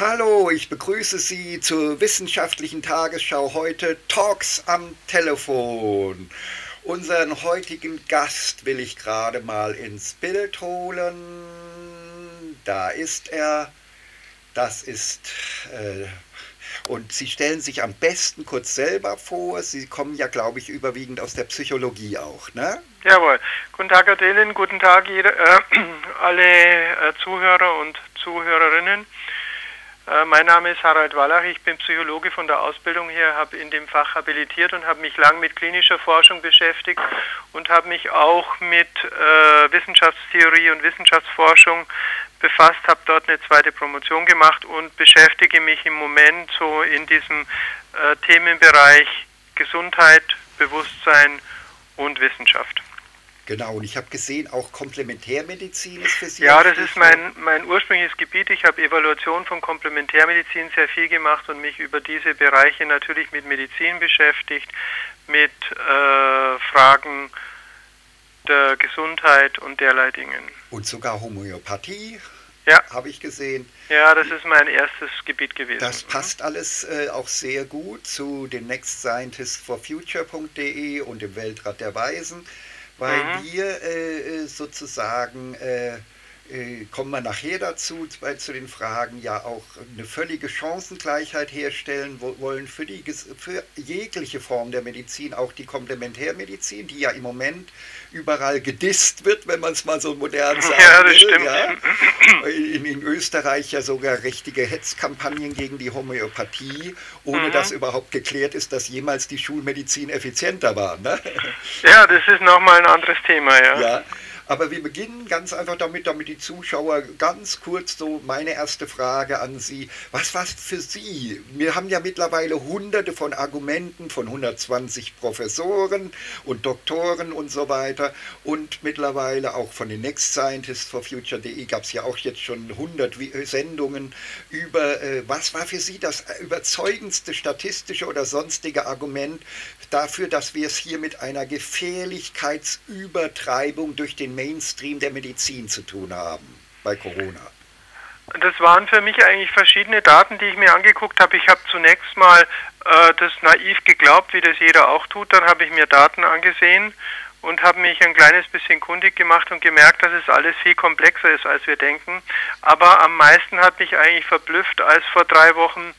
Hallo, ich begrüße Sie zur wissenschaftlichen Tagesschau heute Talks am Telefon. Unseren heutigen Gast will ich gerade mal ins Bild holen. Da ist er. Das ist äh, und Sie stellen sich am besten kurz selber vor. Sie kommen ja, glaube ich, überwiegend aus der Psychologie auch, ne? Jawohl. Guten Tag, Dehlen. Guten Tag, jeder, äh, alle äh, Zuhörer und Zuhörerinnen. Äh, mein Name ist Harald Wallach. Ich bin Psychologe von der Ausbildung her, habe in dem Fach habilitiert und habe mich lang mit klinischer Forschung beschäftigt und habe mich auch mit äh, Wissenschaftstheorie und Wissenschaftsforschung befasst, habe dort eine zweite Promotion gemacht und beschäftige mich im Moment so in diesem äh, Themenbereich Gesundheit, Bewusstsein und Wissenschaft. Genau, und ich habe gesehen, auch Komplementärmedizin ist für Sie. Ja, das ist mein, mein ursprüngliches Gebiet. Ich habe Evaluation von Komplementärmedizin sehr viel gemacht und mich über diese Bereiche natürlich mit Medizin beschäftigt, mit äh, Fragen der Gesundheit und derlei Dingen. Und sogar Homöopathie ja. habe ich gesehen. Ja, das ist mein erstes Gebiet gewesen. Das passt alles äh, auch sehr gut zu den nextscientistforfuture.de und dem Weltrat der Weisen, weil mhm. wir äh, sozusagen äh, äh, kommen wir nachher dazu, bei, zu den Fragen, ja auch eine völlige Chancengleichheit herstellen wollen für, die, für jegliche Form der Medizin, auch die Komplementärmedizin, die ja im Moment überall gedisst wird, wenn man es mal so modern sagt. Ja, das stimmt. Ja. In, in, Österreich ja sogar richtige Hetzkampagnen gegen die Homöopathie, ohne mhm. dass überhaupt geklärt ist, dass jemals die Schulmedizin effizienter war. Ne? Ja, das ist nochmal ein anderes Thema, ja. ja. Aber wir beginnen ganz einfach damit, damit die Zuschauer ganz kurz so meine erste Frage an Sie. Was war für Sie? Wir haben ja mittlerweile hunderte von Argumenten von 120 Professoren und Doktoren und so weiter. Und mittlerweile auch von den Next Scientists for Future.de gab es ja auch jetzt schon 100 Sendungen über, äh, was war für Sie das überzeugendste statistische oder sonstige Argument dafür, dass wir es hier mit einer Gefährlichkeitsübertreibung durch den Mainstream der Medizin zu tun haben bei Corona? Das waren für mich eigentlich verschiedene Daten, die ich mir angeguckt habe. Ich habe zunächst mal äh, das naiv geglaubt, wie das jeder auch tut. Dann habe ich mir Daten angesehen und habe mich ein kleines bisschen kundig gemacht und gemerkt, dass es alles viel komplexer ist, als wir denken. Aber am meisten hat mich eigentlich verblüfft, als vor drei Wochen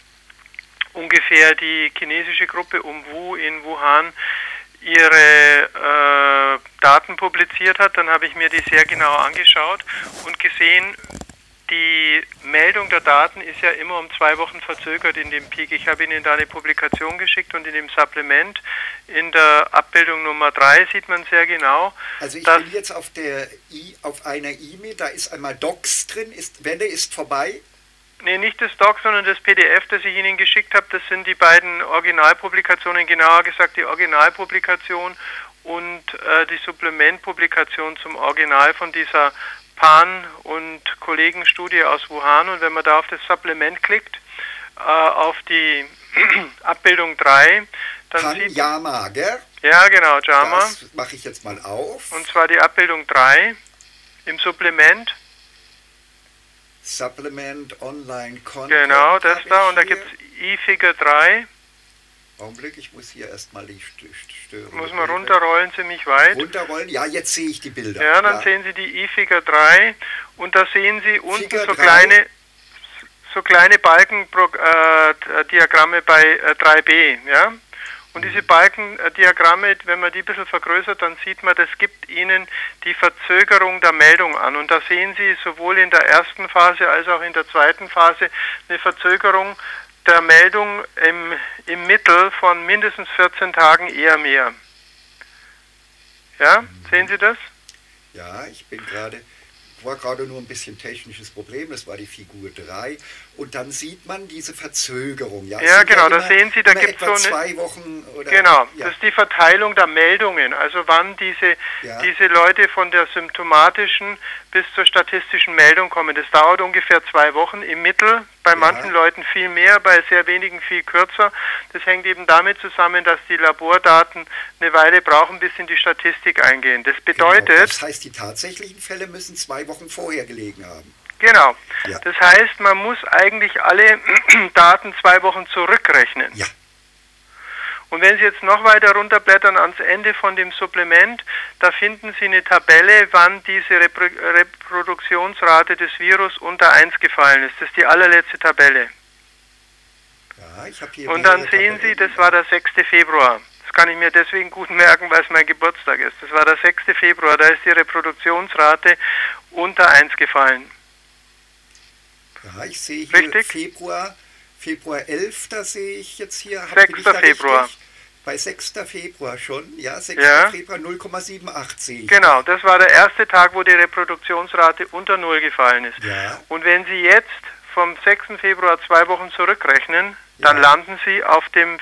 ungefähr die chinesische Gruppe um Wu in Wuhan ihre äh, Daten publiziert hat, dann habe ich mir die sehr genau angeschaut und gesehen, die Meldung der Daten ist ja immer um zwei Wochen verzögert in dem Peak. Ich habe Ihnen da eine Publikation geschickt und in dem Supplement in der Abbildung Nummer 3 sieht man sehr genau. Also ich bin jetzt auf, der I, auf einer E-Mail, da ist einmal Docs drin, ist, Welle ist vorbei Nee, nicht das Doc, sondern das PDF, das ich Ihnen geschickt habe. Das sind die beiden Originalpublikationen, genauer gesagt die Originalpublikation und äh, die Supplementpublikation zum Original von dieser Pan- und Kollegenstudie aus Wuhan. Und wenn man da auf das Supplement klickt, äh, auf die Abbildung 3, dann Pan sieht Yama, gell? Ja, genau, Jama. Das mache ich jetzt mal auf. Und zwar die Abbildung 3 im Supplement. Supplement Online Content. Genau, das da. Und da gibt es E-Figure 3. Augenblick, ich muss hier erstmal die Störung. Muss man runterrollen ziemlich weit. Runterrollen, ja, jetzt sehe ich die Bilder. Ja, dann ja. sehen Sie die E-Figure 3 und da sehen Sie unten Figure so 3. kleine so kleine Balkendiagramme äh, bei äh, 3b, ja. Und diese Balkendiagramme, wenn man die ein bisschen vergrößert, dann sieht man, das gibt Ihnen die Verzögerung der Meldung an. Und da sehen Sie sowohl in der ersten Phase als auch in der zweiten Phase eine Verzögerung der Meldung im, im Mittel von mindestens 14 Tagen eher mehr. Ja, sehen Sie das? Ja, ich bin gerade war gerade nur ein bisschen technisches Problem, das war die Figur 3. Und dann sieht man diese Verzögerung. Ja, ja genau, da sehen Sie, da gibt es so eine, zwei Wochen oder. Genau, ja. das ist die Verteilung der Meldungen, also wann diese, ja. diese Leute von der symptomatischen bis zur statistischen Meldung kommen. Das dauert ungefähr zwei Wochen im Mittel, bei manchen Leuten viel mehr, bei sehr wenigen viel kürzer. Das hängt eben damit zusammen, dass die Labordaten eine Weile brauchen, bis in die Statistik eingehen. Das genau, bedeutet. Genau. Das heißt, die tatsächlichen Fälle müssen zwei Wochen vorher gelegen haben. Genau. Ja. Das heißt, man muss eigentlich alle Daten zwei Wochen zurückrechnen. Ja. Und wenn Sie jetzt noch weiter runterblättern ans Ende von dem Supplement, da finden Sie eine Tabelle, wann diese Repro Reproduktionsrate des Virus unter 1 gefallen ist. Das ist die allerletzte Tabelle. Ja, ich habe hier Und dann sehen Sie, Tabellen. das war der 6. Februar. Das kann ich mir deswegen gut merken, weil es mein Geburtstag ist. Das war der 6. Februar, da ist die Reproduktionsrate unter 1 gefallen. Ja, ich sehe hier Richtig. Februar, Februar 11. Da sehe ich jetzt hier. hab- 6. bin ich da Februar. Richtig? Bei 6. Februar schon, ja, 6. Ja. Februar 0,78 sehe ich. Genau, das war der erste Tag, wo die Reproduktionsrate unter 0 gefallen ist. Ja, Und wenn Sie jetzt vom 6. Februar zwei Wochen zurückrechnen, dann Ja. landen Sie auf dem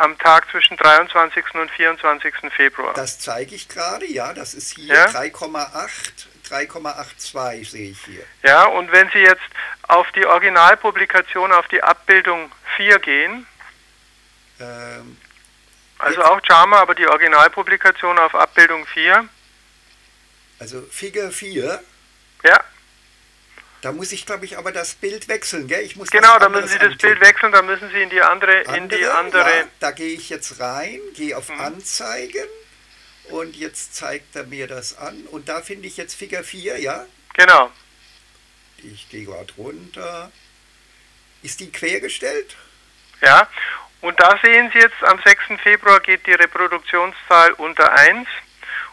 am Tag zwischen 23. und 24. Februar. das zeige ich gerade, ja, das ist hier Ja. 3,8, 3,82 sehe ich hier. Ja, und wenn Sie jetzt auf die Originalpublikation, auf die Abbildung 4 gehen, Ähm, also auch JAMA, aber die Originalpublikation auf Abbildung 4, also Figur 4, ja, da muss ich, glaube ich, aber das Bild wechseln, gell? Ich muss genau, da müssen Sie das. Bild wechseln, da müssen Sie in die andere, in die andere, Ja, da gehe ich jetzt rein, gehe auf Mhm. Anzeigen und jetzt zeigt er mir das an und da finde ich jetzt Figur 4, ja? genau, Ich gehe gerade runter. Ist die quergestellt? ja. Und da sehen Sie jetzt, am 6. Februar geht die Reproduktionszahl unter 1.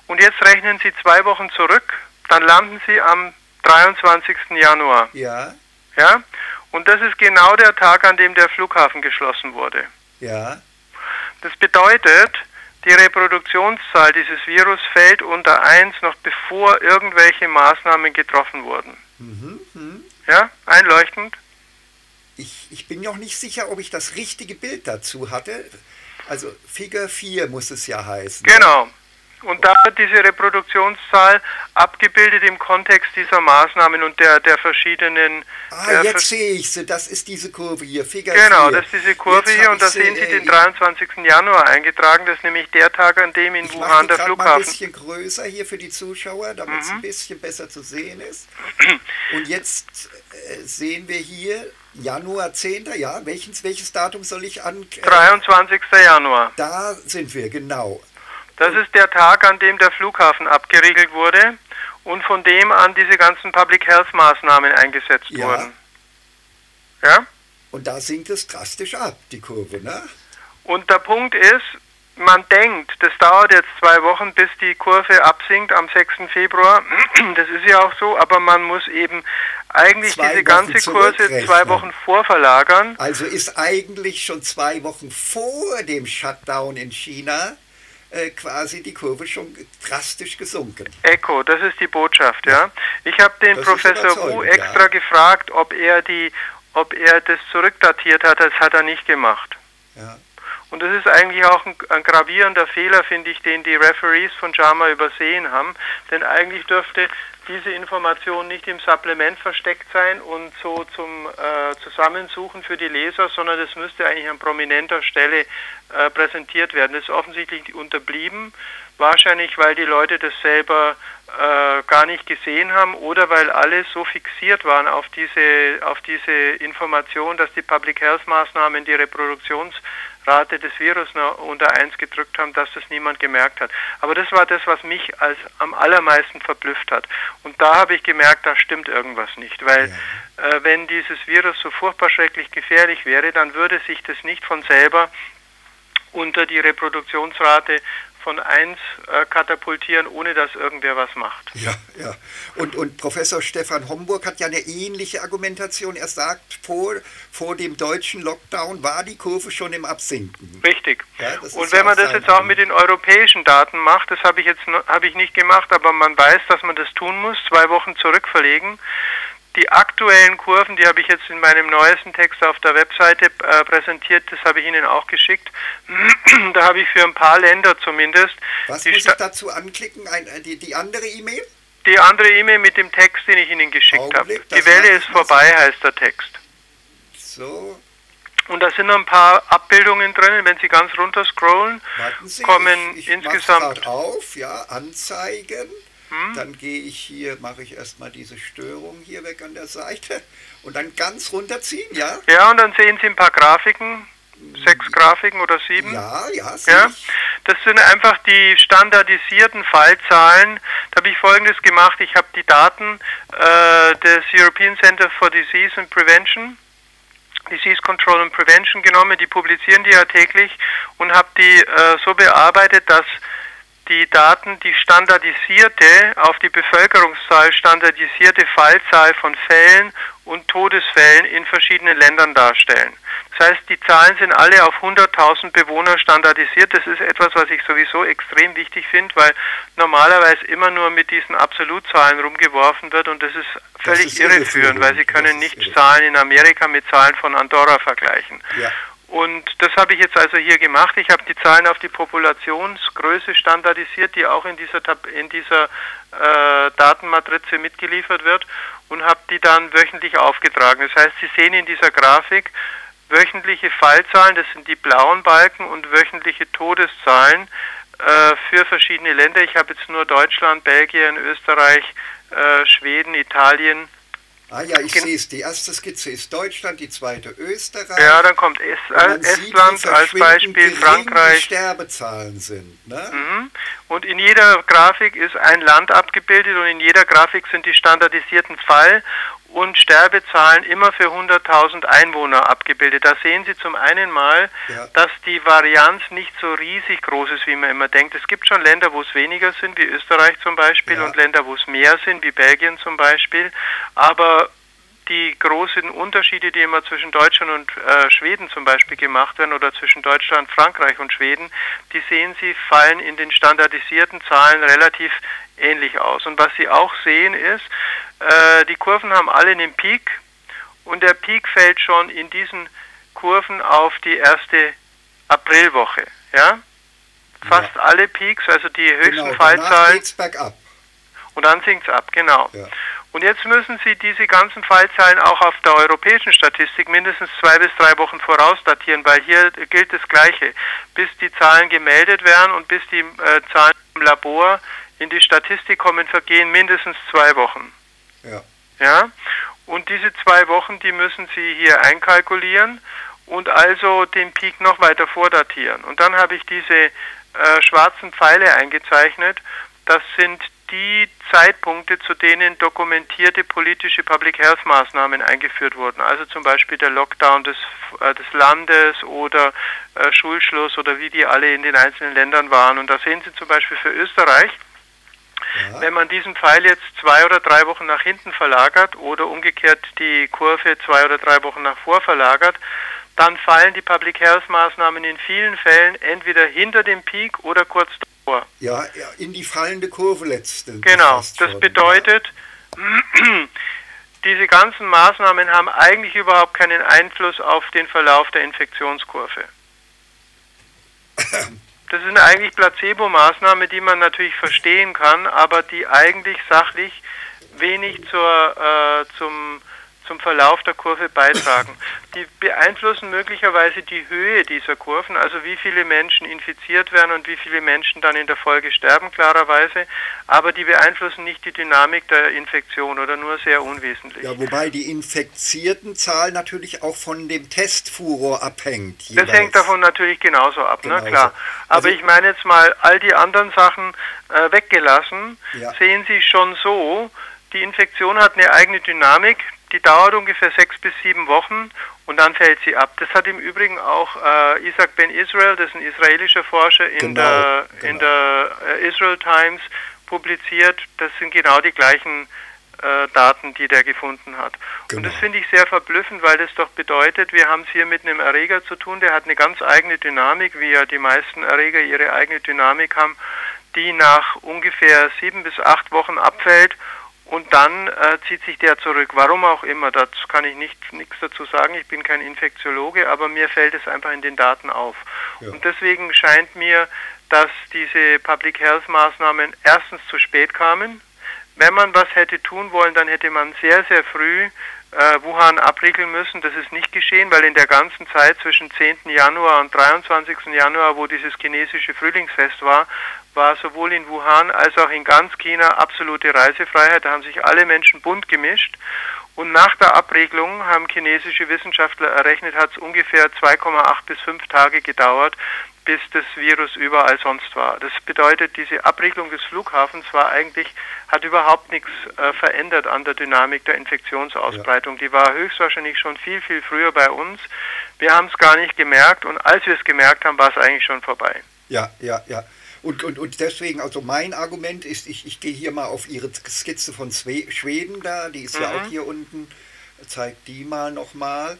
Und jetzt rechnen Sie zwei Wochen zurück, dann landen Sie am 23. Januar. Ja, Ja? Und das ist genau der Tag, an dem der Flughafen geschlossen wurde. ja, Das bedeutet, die Reproduktionszahl dieses Virus fällt unter 1 noch bevor irgendwelche Maßnahmen getroffen wurden. mhm, mhm. Ja? Einleuchtend? Ich, ich bin noch nicht sicher, ob ich das richtige Bild dazu hatte. Also Figur 4 muss es ja heißen. Genau. Und da wird diese Reproduktionszahl abgebildet im Kontext dieser Maßnahmen und der, der verschiedenen. Ah, der jetzt sehe ich sie. Das ist diese Kurve hier. Figur Genau, 4. das ist diese Kurve Jetzt hier und da sehen Sie äh, den 23. Januar eingetragen. Das ist nämlich der Tag, an dem in Ich Wuhan der gerade mal ein Flughafen. bisschen größer hier für die Zuschauer, damit es Mhm. ein bisschen besser zu sehen ist. Und jetzt äh, sehen wir hier Januar 10. Ja, welches, welches Datum soll ich an? Äh, 23. Januar. da sind wir, genau. Das ist der Tag, an dem der Flughafen abgeriegelt wurde und von dem an diese ganzen Public Health Maßnahmen eingesetzt Ja. wurden. Ja? Und da sinkt es drastisch ab, die Kurve, ne? Und der Punkt ist, man denkt, das dauert jetzt zwei Wochen, bis die Kurve absinkt am 6. Februar. Das ist ja auch so, aber man muss eben eigentlich Zwei diese Wochen ganze Kurse zwei Wochen vorverlagern. Also ist eigentlich schon zwei Wochen vor dem Shutdown in China äh, quasi die Kurve schon drastisch gesunken. Echo, das ist die Botschaft, ja. Ich habe den Das Professor Wu extra ja. gefragt, ob er die, ob er das zurückdatiert hat. Das hat er nicht gemacht. Ja. Und das ist eigentlich auch ein, ein gravierender Fehler, finde ich, den die Referees von JAMA übersehen haben. Denn eigentlich dürfte diese Information nicht im Supplement versteckt sein und so zum äh, Zusammensuchen für die Leser, sondern das müsste eigentlich an prominenter Stelle äh, präsentiert werden. Das ist offensichtlich unterblieben, wahrscheinlich weil die Leute das selber äh, gar nicht gesehen haben oder weil alle so fixiert waren auf diese, auf diese Information, dass die Public Health Maßnahmen die Reproduktionsrate des Virus noch unter 1 gedrückt haben, dass das niemand gemerkt hat. Aber das war das, was mich als am allermeisten verblüfft hat. Und da habe ich gemerkt, da stimmt irgendwas nicht, weil äh, wenn dieses Virus so furchtbar schrecklich gefährlich wäre, dann würde sich das nicht von selber unter die Reproduktionsrate von 1 äh, katapultieren, ohne dass irgendwer was macht. Ja, ja. Und, und Professor Stefan Homburg hat ja eine ähnliche Argumentation. Er sagt, vor, vor dem deutschen Lockdown war die Kurve schon im Absinken. Richtig. Ja, Und ja wenn man das jetzt auch mit den europäischen Daten macht, das habe ich jetzt habe ich nicht gemacht, aber man weiß, dass man das tun muss, zwei Wochen zurückverlegen. Die aktuellen Kurven, die habe ich jetzt in meinem neuesten Text auf der Webseite äh, präsentiert, das habe ich Ihnen auch geschickt. da habe ich für ein paar Länder zumindest Was muss ich Sta- dazu anklicken? Ein, äh, die, die andere E-Mail? die andere E-Mail mit dem Text, den ich Ihnen geschickt habe. Die Welle ist ich vorbei, heißt der Text. So, Und da sind noch ein paar Abbildungen drin, wenn Sie ganz runter scrollen, Sie. kommen ich, ich insgesamt auf, ja, Anzeigen. Hm? Dann gehe ich hier, mache ich erstmal diese Störung hier weg an der Seite und dann ganz runterziehen, ja? Ja, und dann sehen Sie ein paar Grafiken, sechs Grafiken oder sieben. Ja, ja, ja. Das sind einfach die standardisierten Fallzahlen. Da habe ich Folgendes gemacht. Ich habe die Daten äh, des European Center for Disease and Prevention Disease Control and Prevention genommen, die publizieren die ja täglich und habe die äh, so bearbeitet, dass die Daten die standardisierte, auf die Bevölkerungszahl standardisierte Fallzahl von Fällen und Todesfällen in verschiedenen Ländern darstellen. Das heißt, die Zahlen sind alle auf 100.000 Bewohner standardisiert. Das ist etwas, was ich sowieso extrem wichtig finde, weil normalerweise immer nur mit diesen Absolutzahlen rumgeworfen wird und das ist völlig das ist irreführend, weil sie können nicht Zahlen in Amerika mit Zahlen von Andorra vergleichen. Ja. Und das habe ich jetzt also hier gemacht. Ich habe die Zahlen auf die Populationsgröße standardisiert, die auch in dieser, in dieser äh, Datenmatrize mitgeliefert wird und habe die dann wöchentlich aufgetragen. Das heißt, Sie sehen in dieser Grafik wöchentliche Fallzahlen, das sind die blauen Balken, und wöchentliche Todeszahlen äh, für verschiedene Länder. Ich habe jetzt nur Deutschland, Belgien, Österreich, äh, Schweden, Italien, Ah ja, ich sehe es. Die erste Skizze ist Deutschland, die zweite Österreich. Ja, dann kommt es Estland sieht, als Beispiel, Frankreich. Die Sterbezahlen sind. Ne? Mhm. Und in jeder Grafik ist ein Land abgebildet und in jeder Grafik sind die standardisierten Fall- und Sterbezahlen immer für 100.000 Einwohner abgebildet. Da sehen Sie zum einen mal, ja. dass die Varianz nicht so riesig groß ist, wie man immer denkt. Es gibt schon Länder, wo es weniger sind, wie Österreich zum Beispiel, ja. und Länder, wo es mehr sind, wie Belgien zum Beispiel. Aber die großen Unterschiede, die immer zwischen Deutschland und äh, Schweden zum Beispiel gemacht werden oder zwischen Deutschland, Frankreich und Schweden, die sehen Sie, fallen in den standardisierten Zahlen relativ ähnlich aus. Und was Sie auch sehen ist, äh, die Kurven haben alle einen Peak und der Peak fällt schon in diesen Kurven auf die erste Aprilwoche. Ja? Fast ja. alle Peaks, also die höchsten genau, Fallzahlen. Bergab. Und dann sinkt es ab, genau. Ja. Und jetzt müssen Sie diese ganzen Fallzahlen auch auf der europäischen Statistik mindestens zwei bis drei Wochen vorausdatieren, weil hier gilt das Gleiche. Bis die Zahlen gemeldet werden und bis die äh, Zahlen im Labor in die Statistik kommen, vergehen mindestens zwei Wochen. Ja. Ja. Und diese zwei Wochen, die müssen Sie hier einkalkulieren und also den Peak noch weiter vordatieren. Und dann habe ich diese äh, schwarzen Pfeile eingezeichnet. Das sind die Zeitpunkte, zu denen dokumentierte politische Public Health Maßnahmen eingeführt wurden. Also zum Beispiel der Lockdown des, äh, des Landes oder äh, Schulschluss oder wie die alle in den einzelnen Ländern waren. Und da sehen Sie zum Beispiel für Österreich, ja. wenn man diesen Pfeil jetzt zwei oder drei Wochen nach hinten verlagert oder umgekehrt die Kurve zwei oder drei Wochen nach vor verlagert, dann fallen die Public Health Maßnahmen in vielen Fällen entweder hinter dem Peak oder kurz davor. Ja, in die fallende Kurve letztendlich. Genau, das bedeutet, diese ganzen Maßnahmen haben eigentlich überhaupt keinen Einfluss auf den Verlauf der Infektionskurve. Das sind eigentlich Placebo-Maßnahmen, die man natürlich verstehen kann, aber die eigentlich sachlich wenig zur, äh, zum zum Verlauf der Kurve beitragen. Die beeinflussen möglicherweise die Höhe dieser Kurven, also wie viele Menschen infiziert werden und wie viele Menschen dann in der Folge sterben, klarerweise, aber die beeinflussen nicht die Dynamik der Infektion oder nur sehr unwesentlich. Ja, wobei die infizierten Zahl natürlich auch von dem Testfuror abhängt. Jeweils. Das hängt davon natürlich genauso ab, ne, genauso. ne, klar. Aber also, ich meine jetzt mal all die anderen Sachen äh, weggelassen, ja. sehen Sie schon so, die Infektion hat eine eigene Dynamik, die dauert ungefähr sechs bis sieben Wochen und dann fällt sie ab. Das hat im Übrigen auch äh, Isaac Ben Israel, das ist ein israelischer Forscher, in genau, der, genau. In der äh, Israel Times publiziert. Das sind genau die gleichen äh, Daten, die der gefunden hat. Genau. Und das finde ich sehr verblüffend, weil das doch bedeutet, wir haben es hier mit einem Erreger zu tun, der hat eine ganz eigene Dynamik, wie ja die meisten Erreger ihre eigene Dynamik haben, die nach ungefähr sieben bis acht Wochen abfällt und dann äh, zieht sich der zurück. Warum auch immer, dazu kann ich nicht, nichts dazu sagen. Ich bin kein Infektiologe, aber mir fällt es einfach in den Daten auf. Ja. Und deswegen scheint mir, dass diese Public Health Maßnahmen erstens zu spät kamen. Wenn man was hätte tun wollen, dann hätte man sehr, sehr früh äh, Wuhan abriegeln müssen. Das ist nicht geschehen, weil in der ganzen Zeit zwischen 10. Januar und 23. Januar, wo dieses chinesische Frühlingsfest war, war sowohl in Wuhan als auch in ganz China absolute Reisefreiheit. Da haben sich alle Menschen bunt gemischt. Und nach der Abregelung haben chinesische Wissenschaftler errechnet, hat es ungefähr 2,8 bis 5 Tage gedauert, bis das Virus überall sonst war. Das bedeutet, diese Abriegelung des Flughafens war eigentlich, hat überhaupt nichts äh, verändert an der Dynamik der Infektionsausbreitung. Ja. Die war höchstwahrscheinlich schon viel, viel früher bei uns. Wir haben es gar nicht gemerkt und als wir es gemerkt haben, war es eigentlich schon vorbei. Ja, ja, ja. Und, und, und deswegen, also mein Argument ist, ich, ich gehe hier mal auf Ihre Skizze von Schweden da, die ist mhm. ja auch hier unten, zeigt die mal nochmal.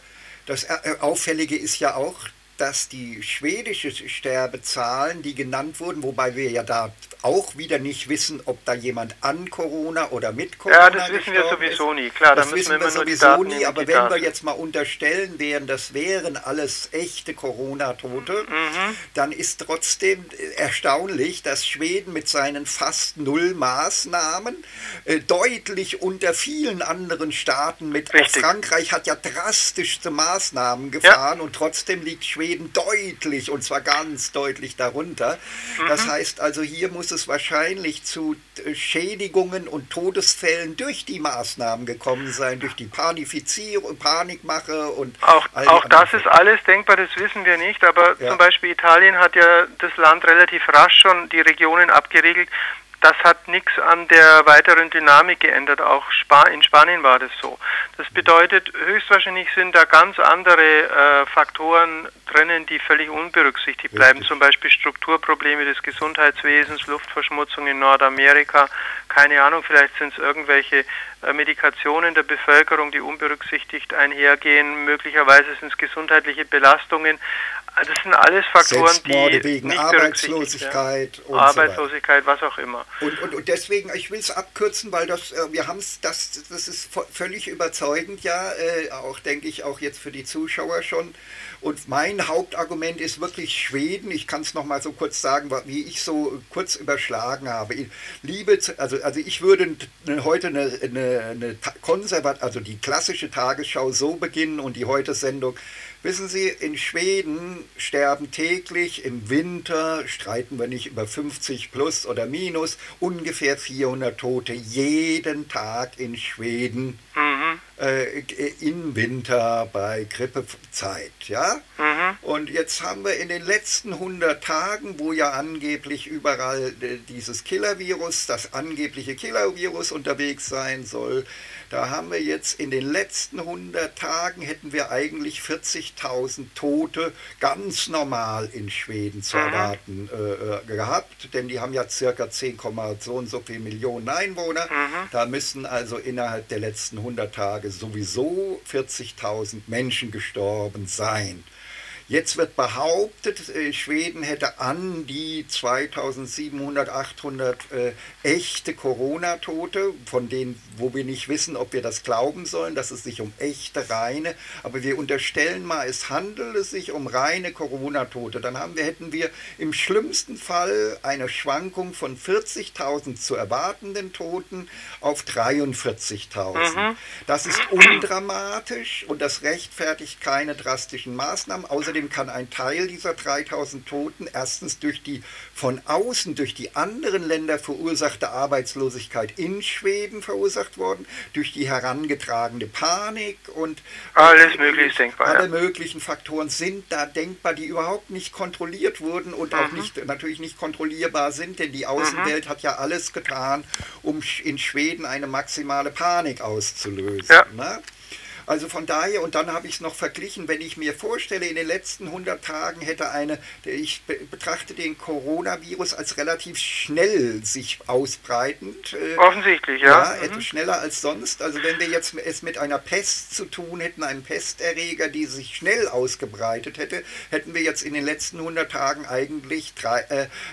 Das äh, Auffällige ist ja auch, dass die schwedische Sterbezahlen, die genannt wurden, wobei wir ja da auch wieder nicht wissen, ob da jemand an Corona oder mit Corona Ja, das wissen wir sowieso ist. nie. Klar, das wissen wir, sowieso nie. Aber wenn wir jetzt mal unterstellen wären, das wären alles echte Corona-Tote, mhm. dann ist trotzdem erstaunlich, dass Schweden mit seinen fast null Maßnahmen äh, deutlich unter vielen anderen Staaten mit. Auch Frankreich hat ja drastischste Maßnahmen gefahren ja. und trotzdem liegt Schweden deutlich und zwar ganz deutlich darunter. Mhm. Das heißt also, hier muss es wahrscheinlich zu äh, Schädigungen und Todesfällen durch die Maßnahmen gekommen sein, durch die Panifizierung, Panikmache und auch, auch das ist alles denkbar, das wissen wir nicht, aber ja. zum Beispiel Italien hat ja das Land relativ rasch schon die Regionen abgeriegelt, das hat nichts an der weiteren Dynamik geändert. Auch in Spanien war das so. Das bedeutet, höchstwahrscheinlich sind da ganz andere äh, Faktoren drinnen, die völlig unberücksichtigt bleiben. Richtig. Zum Beispiel Strukturprobleme des Gesundheitswesens, Luftverschmutzung in Nordamerika. Keine Ahnung, vielleicht sind es irgendwelche äh, Medikationen der Bevölkerung, die unberücksichtigt einhergehen. Möglicherweise sind es gesundheitliche Belastungen. Das sind alles Faktoren, die wegen nicht Arbeitslosigkeit ja. und Arbeitslosigkeit, so was auch immer. Und, und, und deswegen, ich will es abkürzen, weil das, äh, wir haben es, das, das ist völlig überzeugend, ja, äh, auch denke ich auch jetzt für die Zuschauer schon. Und mein Hauptargument ist wirklich Schweden. Ich kann es noch mal so kurz sagen, wie ich so kurz überschlagen habe. Liebe, also, also ich würde heute eine, eine, eine konservat, also die klassische Tagesschau so beginnen und die Heute-Sendung Wissen Sie, in Schweden sterben täglich im Winter, streiten wir nicht über 50 plus oder minus, ungefähr 400 Tote jeden Tag in Schweden mhm. äh, im Winter bei Grippezeit. Ja? Mhm. Und jetzt haben wir in den letzten 100 Tagen, wo ja angeblich überall äh, dieses Killer-Virus, das angebliche Killer-Virus unterwegs sein soll, da haben wir jetzt in den letzten 100 Tagen hätten wir eigentlich 40.000 Tote ganz normal in Schweden zu erwarten äh, äh, gehabt, denn die haben ja circa 10, so und so viel Millionen Einwohner. Mhm. Da müssen also innerhalb der letzten 100 Tage sowieso 40.000 Menschen gestorben sein. Jetzt wird behauptet, äh, Schweden hätte an die 2700, 800 äh, echte Corona-Tote, von denen, wo wir nicht wissen, ob wir das glauben sollen, dass es sich um echte, reine, aber wir unterstellen mal, es handele sich um reine Corona-Tote. Dann haben wir, hätten wir im schlimmsten Fall eine Schwankung von 40.000 zu erwartenden Toten auf 43.000. Mhm. Das ist undramatisch und das rechtfertigt keine drastischen Maßnahmen. Außerdem Außerdem kann ein Teil dieser 3000 Toten erstens durch die von außen, durch die anderen Länder verursachte Arbeitslosigkeit in Schweden verursacht worden, durch die herangetragene Panik und alles mögliche denkbar. Alle ja. möglichen Faktoren sind da denkbar, die überhaupt nicht kontrolliert wurden und mhm. auch nicht, natürlich nicht kontrollierbar sind, denn die Außenwelt mhm. hat ja alles getan, um in Schweden eine maximale Panik auszulösen. Ja. Ne? Also von daher, und dann habe ich es noch verglichen, wenn ich mir vorstelle, in den letzten 100 Tagen hätte eine, ich betrachte den Coronavirus als relativ schnell sich ausbreitend. Äh, Offensichtlich, ja. ja mhm. schneller als sonst. Also wenn wir jetzt es mit einer Pest zu tun hätten, einem Pesterreger, die sich schnell ausgebreitet hätte, hätten wir jetzt in den letzten 100 Tagen eigentlich drei,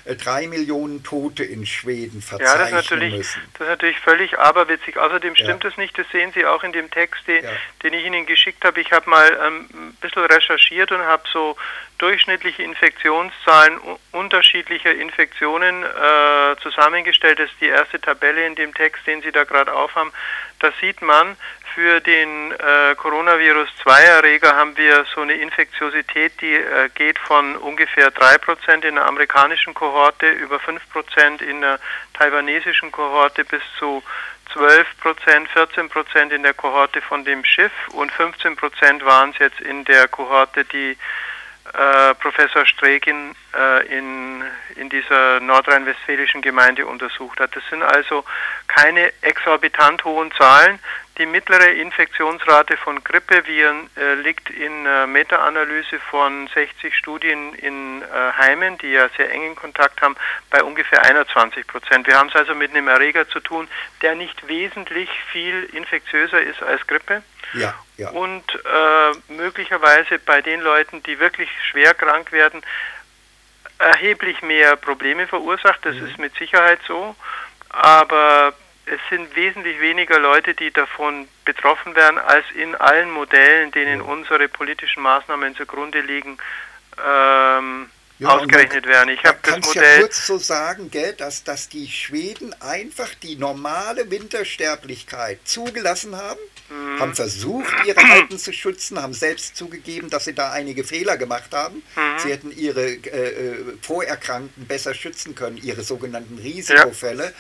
äh, drei Millionen Tote in Schweden verzeichnen ja, das ist natürlich, müssen. Das ist natürlich völlig aberwitzig. Außerdem stimmt es ja. nicht, das sehen Sie auch in dem Text, den, ja den ich Ihnen geschickt habe. Ich habe mal ähm, bisschen recherchiert und habe so durchschnittliche Infektionszahlen unterschiedlicher Infektionen äh, zusammengestellt. Das ist die erste Tabelle in dem Text, den Sie da gerade aufhaben. Da sieht man, für den äh, Coronavirus 2-Erreger haben wir so eine Infektiosität, die äh, geht von ungefähr 3% in der amerikanischen Kohorte über 5% in der taiwanesischen Kohorte bis zu 12 Prozent, 14 Prozent in der Kohorte von dem Schiff und 15 Prozent waren es jetzt in der Kohorte, die äh, Professor Strekin äh, in, in dieser nordrhein-westfälischen Gemeinde untersucht hat. Das sind also keine exorbitant hohen Zahlen. Die mittlere Infektionsrate von Grippeviren äh, liegt in äh, Meta-Analyse von 60 Studien in äh, Heimen, die ja sehr engen Kontakt haben, bei ungefähr 21 Prozent. Wir haben es also mit einem Erreger zu tun, der nicht wesentlich viel infektiöser ist als Grippe. Ja, ja. Und äh, möglicherweise bei den Leuten, die wirklich schwer krank werden, erheblich mehr Probleme verursacht. Das mhm. ist mit Sicherheit so. Aber es sind wesentlich weniger Leute, die davon betroffen werden, als in allen Modellen, denen unsere politischen Maßnahmen zugrunde liegen, ähm, ja, ausgerechnet werden. Ich habe das Modell. ja kurz so sagen, gell, dass, dass die Schweden einfach die normale Wintersterblichkeit zugelassen haben, mhm. haben versucht, ihre Alten zu schützen, haben selbst zugegeben, dass sie da einige Fehler gemacht haben. Mhm. Sie hätten ihre äh, äh Vorerkrankten besser schützen können, ihre sogenannten Risikofälle. Ja.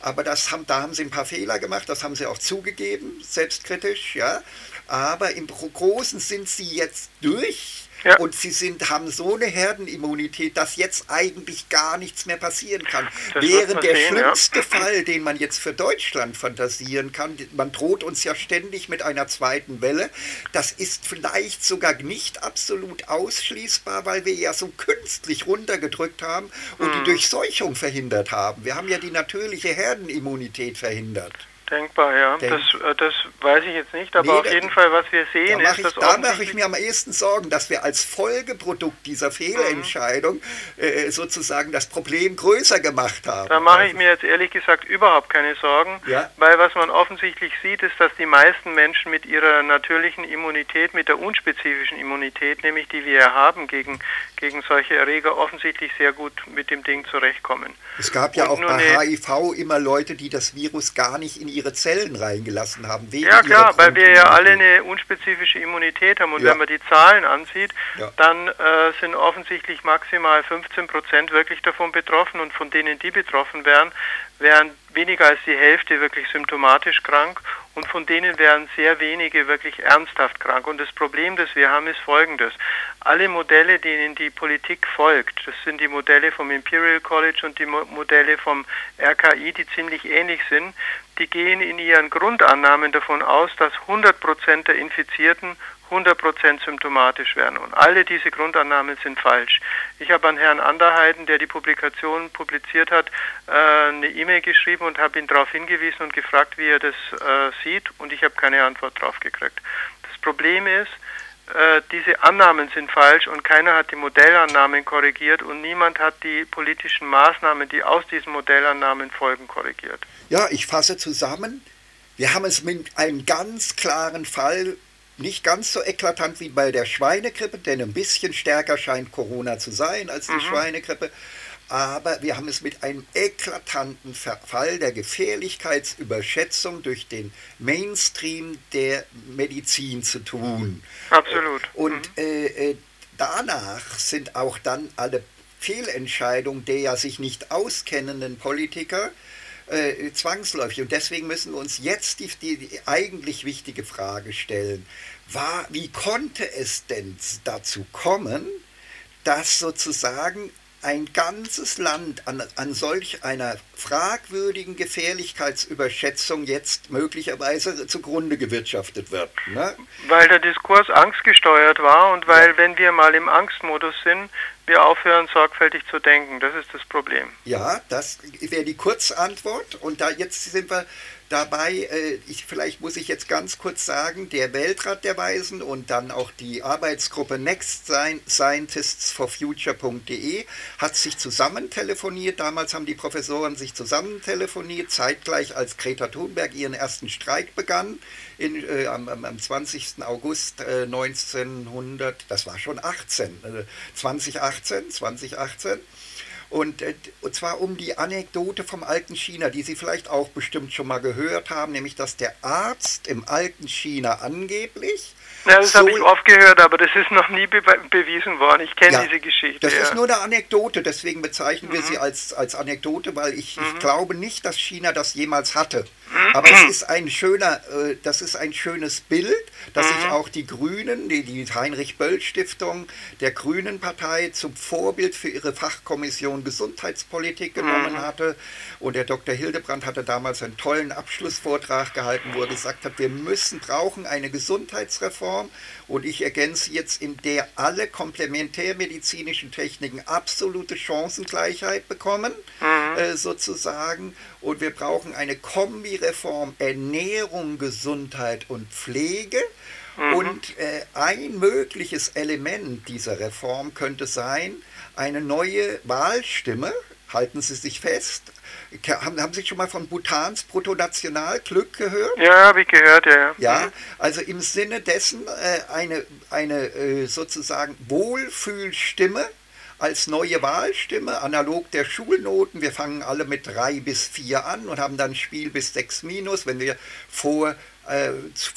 Aber das haben, da haben sie ein paar Fehler gemacht, das haben sie auch zugegeben, selbstkritisch, ja. Aber im Großen sind sie jetzt durch ja. Und sie sind, haben so eine Herdenimmunität, dass jetzt eigentlich gar nichts mehr passieren kann. Das Während der sehen, schlimmste ja. Fall, den man jetzt für Deutschland fantasieren kann, man droht uns ja ständig mit einer zweiten Welle, das ist vielleicht sogar nicht absolut ausschließbar, weil wir ja so künstlich runtergedrückt haben und mhm. die Durchseuchung verhindert haben. Wir haben ja die natürliche Herdenimmunität verhindert. Denkbar, ja. Denk das, äh, das weiß ich jetzt nicht, aber nee, auf jeden Fall, was wir sehen, da ist, dass Da mache ich mir am ehesten Sorgen, dass wir als Folgeprodukt dieser Fehlentscheidung mhm. äh, sozusagen das Problem größer gemacht haben. Da mache ich mir jetzt ehrlich gesagt überhaupt keine Sorgen, ja? weil was man offensichtlich sieht, ist, dass die meisten Menschen mit ihrer natürlichen Immunität, mit der unspezifischen Immunität, nämlich die wir haben gegen, gegen solche Erreger, offensichtlich sehr gut mit dem Ding zurechtkommen. Es gab ja Und auch bei HIV immer Leute, die das Virus gar nicht in ihre Zellen reingelassen haben. ja klar, weil wir ja alle eine unspezifische Immunität haben und ja. wenn man die Zahlen ansieht, ja. dann äh, sind offensichtlich maximal 15 Prozent wirklich davon betroffen und von denen, die betroffen wären, wären weniger als die Hälfte wirklich symptomatisch krank und von denen wären sehr wenige wirklich ernsthaft krank. Und das Problem, das wir haben, ist folgendes. Alle Modelle, denen die Politik folgt, das sind die Modelle vom Imperial College und die Modelle vom RKI, die ziemlich ähnlich sind, die gehen in ihren Grundannahmen davon aus, dass 100 Prozent der Infizierten 100% symptomatisch werden. Und alle diese Grundannahmen sind falsch. Ich habe an Herrn Anderheiden, der die Publikation publiziert hat, äh, eine E-Mail geschrieben und habe ihn darauf hingewiesen und gefragt, wie er das äh, sieht. Und ich habe keine Antwort darauf gekriegt. Das Problem ist, äh, diese Annahmen sind falsch und keiner hat die Modellannahmen korrigiert und niemand hat die politischen Maßnahmen, die aus diesen Modellannahmen folgen, korrigiert. Ja, ich fasse zusammen. Wir haben es mit einem ganz klaren Fall nicht ganz so eklatant wie bei der Schweinegrippe, denn ein bisschen stärker scheint Corona zu sein als die mhm. Schweinegrippe. Aber wir haben es mit einem eklatanten Fall der Gefährlichkeitsüberschätzung durch den Mainstream der Medizin zu tun. Absolut. Und mhm. äh, äh, danach sind auch dann alle Fehlentscheidungen der ja sich nicht auskennenden Politiker äh, zwangsläufig. Und deswegen müssen wir uns jetzt die, die, die eigentlich wichtige Frage stellen. War, wie konnte es denn dazu kommen, dass sozusagen ein ganzes Land an, an solch einer fragwürdigen Gefährlichkeitsüberschätzung jetzt möglicherweise zugrunde gewirtschaftet wird. Ne? Weil der Diskurs angstgesteuert war und weil, ja. wenn wir mal im Angstmodus sind, wir aufhören, sorgfältig zu denken. Das ist das Problem. Ja, das wäre die Kurzantwort. Und da jetzt sind wir Dabei, äh, ich, vielleicht muss ich jetzt ganz kurz sagen, der Weltrat der Weisen und dann auch die Arbeitsgruppe Next Scientists for Future.de hat sich zusammen telefoniert. Damals haben die Professoren sich zusammen telefoniert, zeitgleich als Greta Thunberg ihren ersten Streik begann in, äh, am, am 20. August äh, 1900, das war schon 18, äh, 2018, 2018. Und, äh, und zwar um die Anekdote vom alten China, die Sie vielleicht auch bestimmt schon mal gehört haben, nämlich dass der Arzt im alten China angeblich ja, das so, habe ich oft gehört, aber das ist noch nie be bewiesen worden. Ich kenne ja, diese Geschichte. Das ja. ist nur eine Anekdote, deswegen bezeichnen wir mhm. sie als, als Anekdote, weil ich, mhm. ich glaube nicht, dass China das jemals hatte. Aber es ist ein schöner, äh, das ist ein schönes Bild, dass sich mhm. auch die Grünen, die, die Heinrich-Böll-Stiftung der Grünen Partei zum Vorbild für ihre Fachkommission Gesundheitspolitik genommen mhm. hatte. Und der Dr. Hildebrand hatte damals einen tollen Abschlussvortrag gehalten, wo er gesagt hat, wir müssen, brauchen eine Gesundheitsreform. Und ich ergänze jetzt, in der alle komplementärmedizinischen Techniken absolute Chancengleichheit bekommen, mhm. äh, sozusagen. Und wir brauchen eine Kombireform Ernährung, Gesundheit und Pflege. Mhm. Und äh, ein mögliches Element dieser Reform könnte sein, eine neue Wahlstimme, halten Sie sich fest, haben, haben Sie schon mal von Bhutans Bruttonationalglück gehört? Ja, habe ich gehört, ja. Ja, also im Sinne dessen äh, eine, eine äh, sozusagen Wohlfühlstimme als neue Wahlstimme, analog der Schulnoten. Wir fangen alle mit drei bis vier an und haben dann Spiel bis sechs minus. Wenn wir vor äh,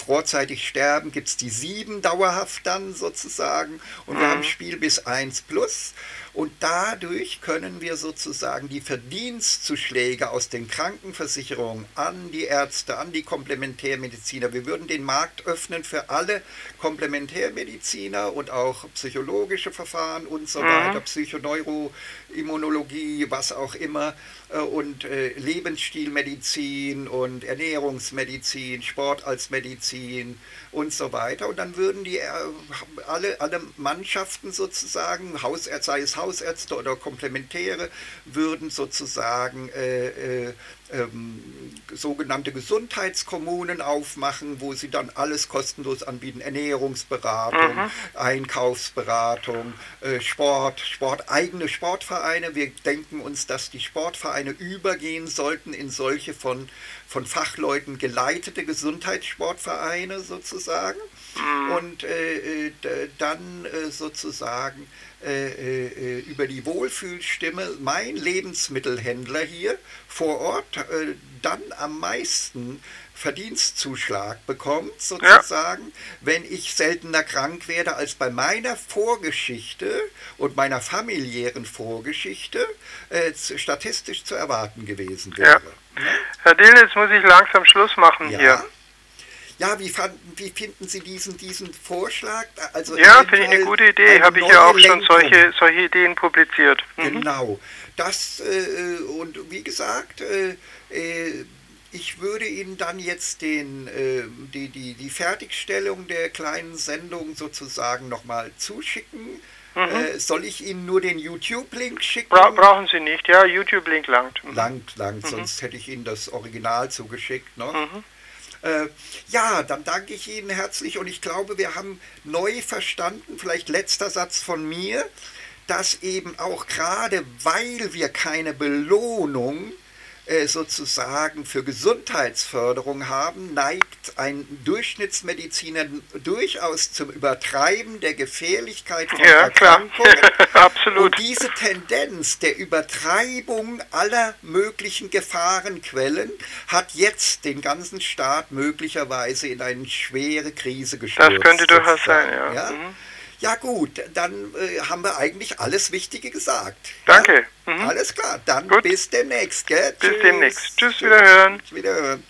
vorzeitig sterben, gibt es die sieben dauerhaft dann sozusagen und wir haben mhm. Spiel bis eins plus. Und dadurch können wir sozusagen die Verdienstzuschläge aus den Krankenversicherungen an die Ärzte, an die Komplementärmediziner, wir würden den Markt öffnen für alle Komplementärmediziner und auch psychologische Verfahren und so mhm. weiter, Psychoneuroimmunologie, was auch immer, und äh, Lebensstilmedizin und Ernährungsmedizin, Sport als Medizin und so weiter. Und dann würden die äh, alle, alle Mannschaften sozusagen, sei es Hausärzte oder Komplementäre, würden sozusagen äh, äh, ähm, sogenannte Gesundheitskommunen aufmachen, wo sie dann alles kostenlos anbieten, Ernährungsberatung, mhm. Einkaufsberatung, äh, Sport, Sport, eigene Sportvereine. Wir denken uns, dass die Sportvereine übergehen sollten in solche von, von Fachleuten geleitete Gesundheitssportvereine sozusagen. Mhm. Und äh, äh dann äh, sozusagen äh, äh, über die Wohlfühlstimme mein Lebensmittelhändler hier vor Ort äh, dann am meisten Verdienstzuschlag bekommt, sozusagen, ja. wenn ich seltener krank werde, als bei meiner Vorgeschichte und meiner familiären Vorgeschichte äh, statistisch zu erwarten gewesen wäre. Ja. Herr Dill, jetzt muss ich langsam Schluss machen ja. hier. Ja, wie, fanden, wie finden Sie diesen, diesen Vorschlag? Also ja, finde ich eine gute Idee. Habe ich ja auch schon solche, solche Ideen publiziert. Mhm. Genau. Das, äh, und wie gesagt, äh, äh, ich würde Ihnen dann jetzt den, äh, die, die, die Fertigstellung der kleinen Sendung sozusagen nochmal zuschicken. Mhm. Äh, soll ich Ihnen nur den YouTube-Link schicken? Bra brauchen Sie nicht, ja, YouTube-Link langt. Mhm. Langt, langt, mhm. sonst hätte ich Ihnen das Original zugeschickt. Ne? Mhm. Äh, ja, dann danke ich Ihnen herzlich und ich glaube, wir haben neu verstanden, vielleicht letzter Satz von mir, dass eben auch gerade weil wir keine Belohnung äh, sozusagen für Gesundheitsförderung haben, neigt ein Durchschnittsmediziner durchaus zum Übertreiben der Gefährlichkeit von ja, Erkrankungen. Absolut. Und diese Tendenz der Übertreibung aller möglichen Gefahrenquellen hat jetzt den ganzen Staat möglicherweise in eine schwere Krise gestürzt. Das könnte durchaus sein, ja. ja? Mhm. Ja gut, dann äh, haben wir eigentlich alles Wichtige gesagt. Danke. Ja? Mhm. Alles klar, dann Gut. bis demnächst. Gell? Bis Tschüss. demnächst. Tschüss, wiederhören. Wiederhören.